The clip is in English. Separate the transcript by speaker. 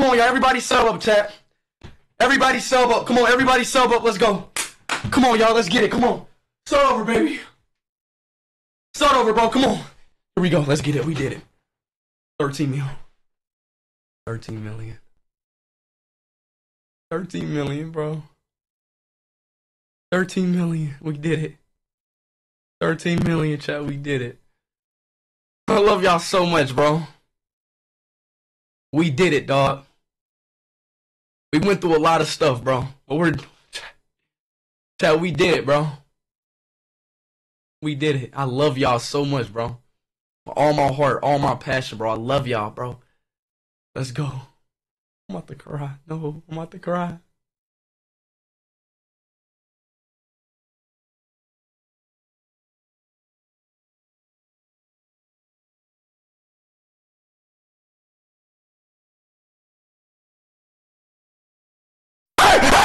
Speaker 1: Come on, y'all. Everybody sub up, chat. Everybody sub up. Come on, everybody sub up. Let's go. Come on, y'all. Let's get it. Come on. Start over, baby. Start over, bro. Come on. Here we go. Let's get it. We did it. 13 million. 13 million. 13 million, bro. 13 million. We did it. 13 million, chat. We did it. I love y'all so much, bro. We did it, dog. We went through a lot of stuff, bro. But we're chat, we did it, bro. We did it. I love y'all so much, bro. All my heart, all my passion, bro. I love y'all, bro. Let's go. I'm about to cry. No, I'm about to cry.